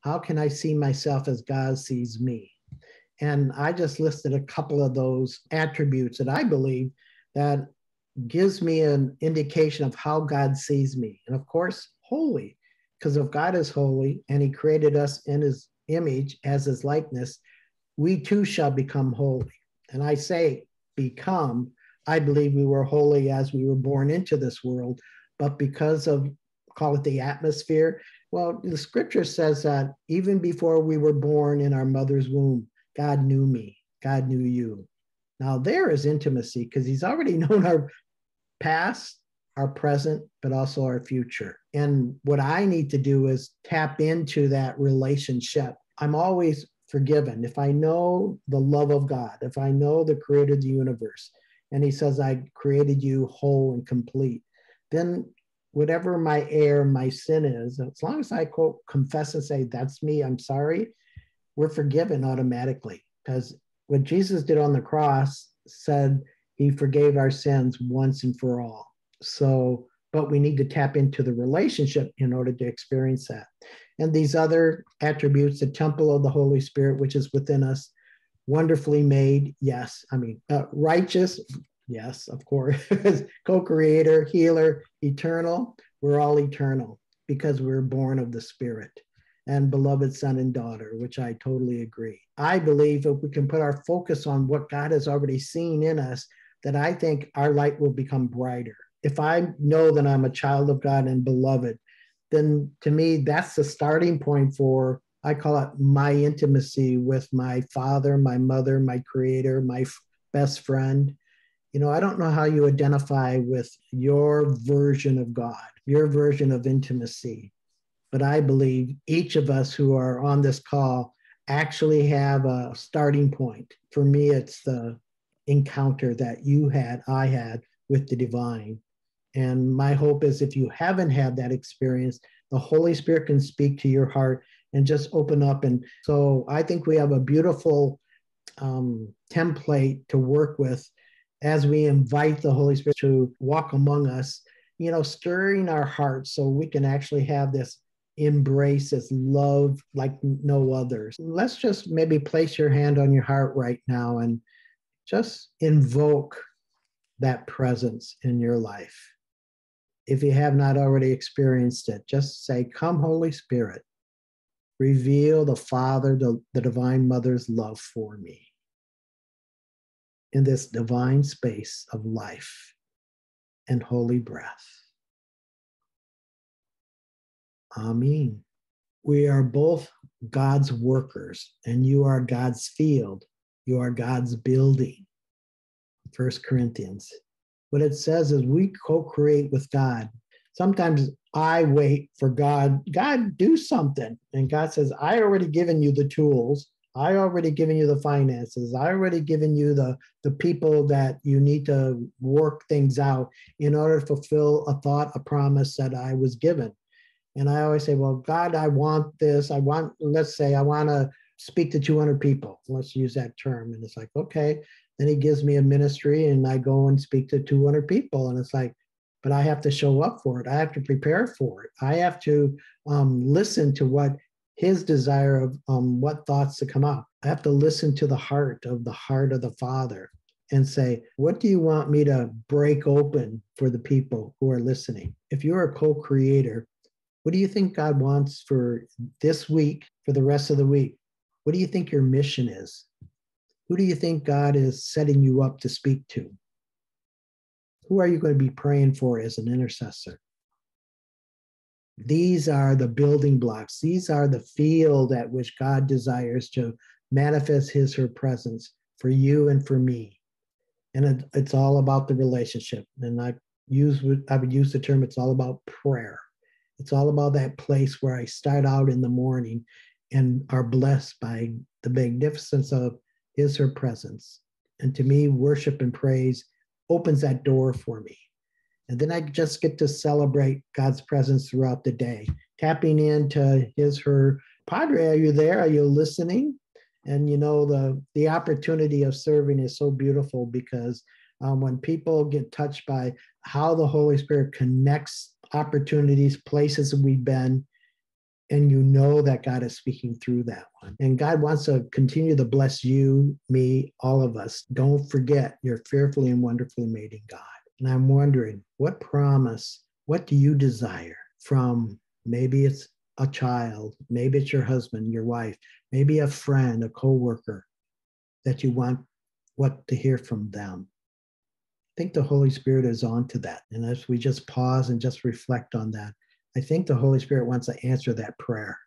How can I see myself as God sees me? And I just listed a couple of those attributes that I believe that gives me an indication of how God sees me. And of course, holy, because if God is holy and he created us in his image as his likeness, we too shall become holy. And I say become, I believe we were holy as we were born into this world, but because of call it the atmosphere, well, the scripture says that even before we were born in our mother's womb, God knew me, God knew you. Now there is intimacy because he's already known our past, our present, but also our future. And what I need to do is tap into that relationship. I'm always forgiven if I know the love of God, if I know the creator of the universe, and he says, I created you whole and complete, then whatever my error, my sin is, as long as I quote, confess and say, That's me, I'm sorry, we're forgiven automatically. Because what Jesus did on the cross said he forgave our sins once and for all. So, but we need to tap into the relationship in order to experience that. And these other attributes, the temple of the Holy Spirit, which is within us, wonderfully made, yes. I mean, uh, righteous, yes, of course. Co creator, healer, eternal. We're all eternal because we're born of the Spirit and beloved son and daughter, which I totally agree. I believe if we can put our focus on what God has already seen in us, that I think our light will become brighter. If I know that I'm a child of God and beloved, then to me, that's the starting point for, I call it my intimacy with my father, my mother, my creator, my f- best friend. You know, I don't know how you identify with your version of God, your version of intimacy but I believe each of us who are on this call actually have a starting point. For me, it's the encounter that you had, I had with the divine. And my hope is if you haven't had that experience, the Holy Spirit can speak to your heart and just open up. And so I think we have a beautiful um, template to work with as we invite the Holy Spirit to walk among us, you know, stirring our hearts so we can actually have this embrace this love like no others. Let's just maybe place your hand on your heart right now and just invoke that presence in your life. If you have not already experienced it, just say, Come, Holy Spirit, reveal the Father, the, the Divine Mother's love for me in this divine space of life and holy breath. Amen. We are both God's workers, and you are God's field. You are God's building. First Corinthians. What it says is we co create with God. Sometimes I wait for God, God, do something. And God says, I already given you the tools. I already given you the finances. I already given you the, the people that you need to work things out in order to fulfill a thought, a promise that I was given. And I always say, well, God, I want this. I want, let's say, I want to speak to 200 people. Let's use that term. And it's like, okay. Then he gives me a ministry and I go and speak to 200 people. And it's like, but I have to show up for it. I have to prepare for it. I have to um, listen to what his desire of um, what thoughts to come up. I have to listen to the heart of the heart of the Father and say, what do you want me to break open for the people who are listening? If you're a co creator, what do you think God wants for this week, for the rest of the week? What do you think your mission is? Who do you think God is setting you up to speak to? Who are you going to be praying for as an intercessor? These are the building blocks. These are the field at which God desires to manifest his her presence for you and for me. And it, it's all about the relationship. And I use I would use the term it's all about prayer. It's all about that place where I start out in the morning and are blessed by the magnificence of his her presence. And to me, worship and praise opens that door for me. And then I just get to celebrate God's presence throughout the day, tapping into his her Padre, are you there? Are you listening? And you know, the the opportunity of serving is so beautiful because um, when people get touched by how the Holy Spirit connects opportunities, places we've been, and you know that God is speaking through that one. And God wants to continue to bless you, me, all of us. Don't forget, you're fearfully and wonderfully made in God. And I'm wondering, what promise, what do you desire from maybe it's a child, maybe it's your husband, your wife, maybe a friend, a coworker that you want what to hear from them. I think the Holy Spirit is on to that. And as we just pause and just reflect on that, I think the Holy Spirit wants to answer that prayer.